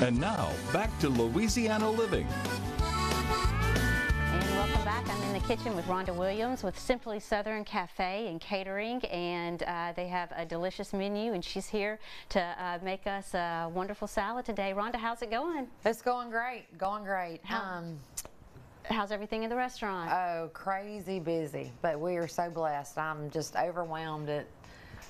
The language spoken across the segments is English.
And now, back to Louisiana Living. And welcome back. I'm in the kitchen with Rhonda Williams with Simply Southern Cafe and Catering, and uh, they have a delicious menu, and she's here to uh, make us a wonderful salad today. Rhonda, how's it going? It's going great, going great. How- Um, How's everything in the restaurant? oh, crazy busy, but we are so blessed. I'm just overwhelmed at,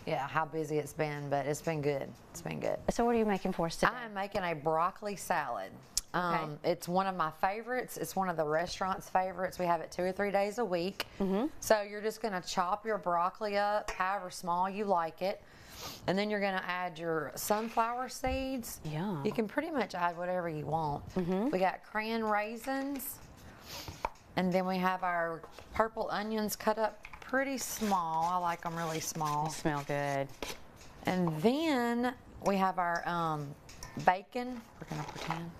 yeah, how busy it's been, but it's been good. It's been good. so what are you making for us today? I am making a broccoli salad. Um, It's one of my favorites. It's one of the restaurant's favorites. We have it two or three days a week. Mm-hmm. So you're just going to chop your broccoli up, however small you like it. And then you're going to add your sunflower seeds. Yum. You can pretty much add whatever you want. Mhm. We got crayon raisins. And then we have our purple onions cut up pretty small. I like them really small. Smell good. And then we have our um, bacon. We're gonna pretend.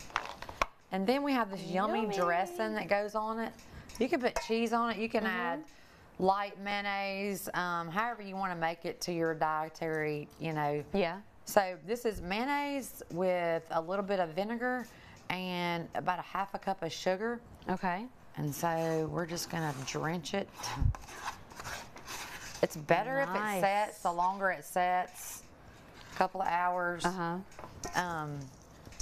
And then we have this yummy, Yummy. dressing that goes on it. You can put cheese on it. You can add light mayonnaise, um, however you want to make it to your dietary, you know. Yeah. So this is mayonnaise with a little bit of vinegar and about a half a cup of sugar. Okay. And so we're just gonna drench it. It's better if it sets, the longer it sets, a couple of hours. Uh huh. Um,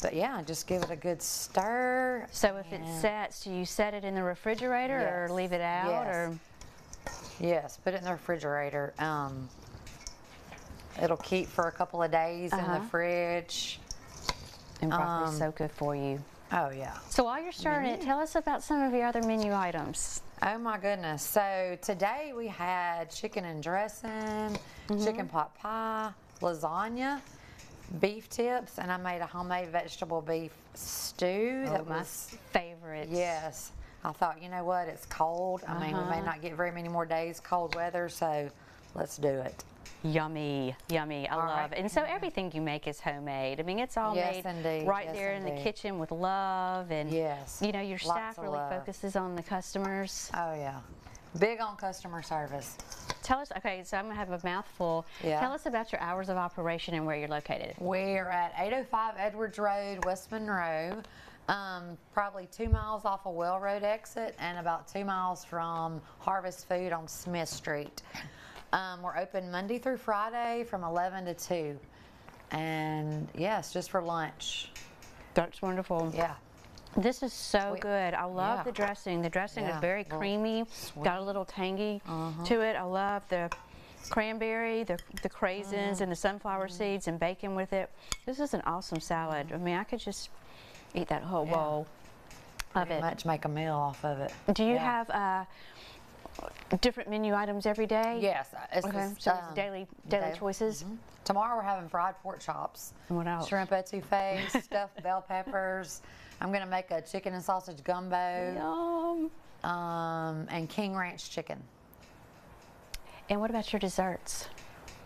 but yeah, just give it a good stir. So if it sets, do you set it in the refrigerator or leave it out? Yes. Or Yes, put it in the refrigerator. Um, it'll keep for a couple of days in Uh-huh. the fridge. and broccoli's Um, so good for you. Oh yeah. So while you're stirring it, tell us about some of your other menu items. Oh my goodness. So today we had chicken and dressing, Mm-hmm. chicken pot pie, lasagna, beef tips, and I made a homemade vegetable beef stew. that Oh, my was favorite. yes. I thought, you know what? It's cold. I mean, we may Uh-huh. not get very many more days cold weather, so let's do it. Yummy, yummy. I All love right. it. And so everything you make is homemade. I mean, it's all Yes, made indeed. right Yes, there in the kitchen with love. And, Yes. you know, your Lots staff really love. focuses on the customers. Oh yeah. Big on customer service. Tell us, okay, so I'm going to have a mouthful. Yeah. Tell us about your hours of operation and where you're located. We're at 805 Edwards Road, West Monroe. Um, probably two miles off of Well Road exit and about two miles from Harvest Food on Smith Street. Um, we're open Monday through Friday from 11 to 2. And yes, just for lunch. That's wonderful. Yeah. This is so Sweet. good. I love Yeah. the dressing. The dressing is very creamy, got a little tangy to it. I love the cranberry, the, the craisins, and the sunflower seeds and bacon with it. This is an awesome salad. I mean, I could just eat that whole Yeah. bowl of Pretty it. much make a meal off of it. Do you Yeah. have uh, different menu items every day? Yes. It's Okay, just, so um, daily daily daily- choices. Tomorrow we're having fried pork chops. What else? Shrimp etouffee, stuffed bell peppers. I'm going to make a chicken and sausage gumbo. Yum. um, and King Ranch chicken. And what about your desserts?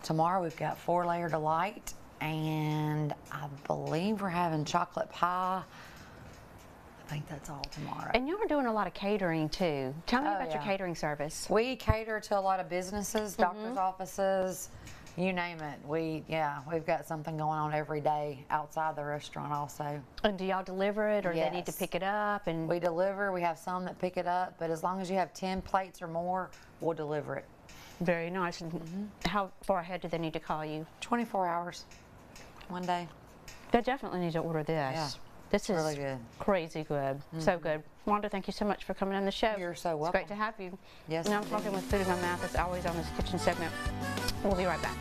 Tomorrow we've got four layer delight, and I believe we're having chocolate pie. I think that's all tomorrow. And you're doing a lot of catering too. Tell me Oh, about your catering service. we cater to a lot of businesses, Mm-hmm. doctors' offices, you name it. We yeah, we've got something going on every day outside the restaurant also. And do y'all deliver it, or they need to pick it up? And We deliver. We have some that pick it up, but as long as you have ten plates or more, we'll deliver it. very nice. And Mm-hmm. how far ahead do they need to call you? 24 hours, one day. They definitely need to order this. Yeah. This is Really good. Mm-hmm. crazy good. So good. Wanda, thank you so much for coming on the show. You're so welcome. It's great to have you. Yes, And I'm talking with food in my mouth. It's always on this kitchen segment. We'll be right back.